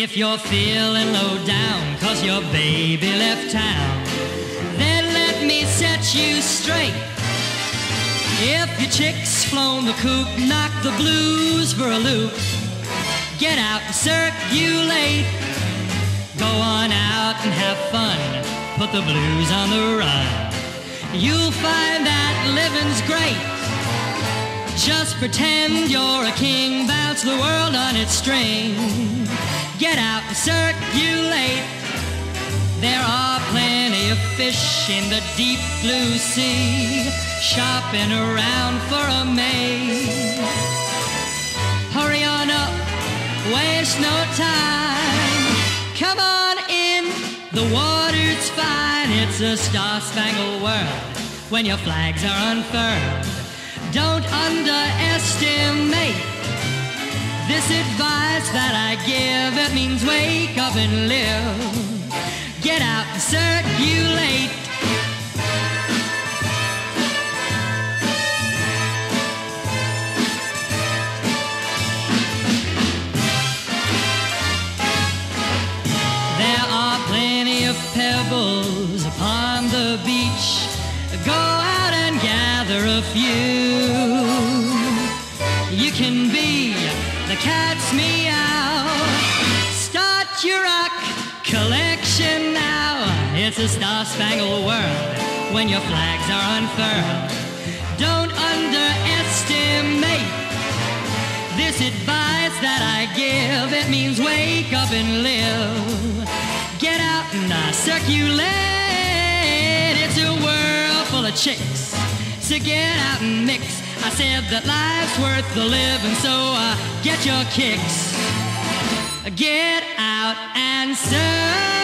If you're feeling low down cause your baby left town, then let me set you straight. If your chick's flown the coop, knock the blues for a loop. Get out and circulate. Go on out and have fun. Put the blues on the run. You'll find that living's great. Just pretend you're a king, bounce the world on its string. Get out and circulate. There are plenty of fish in the deep blue sea, shopping around for a mate. Hurry on up, waste no time. Come on in, the water's fine. It's a star-spangled world when your flags are unfurled. Don't underestimate this advice that I give. It means wake up and live. Get out and circulate. There are plenty of pebbles upon the beach. Go out and gather a few. You can be the cat's meow. Start your rock collection now. It's a star-spangled world when your flags are unfurled. Don't underestimate this advice that I give. It means wake up and live. Get out and uh, circulate. It's a world full of chicks. So get out and mix. I said that life's worth the living, so uh, get your kicks. Get out and circulate.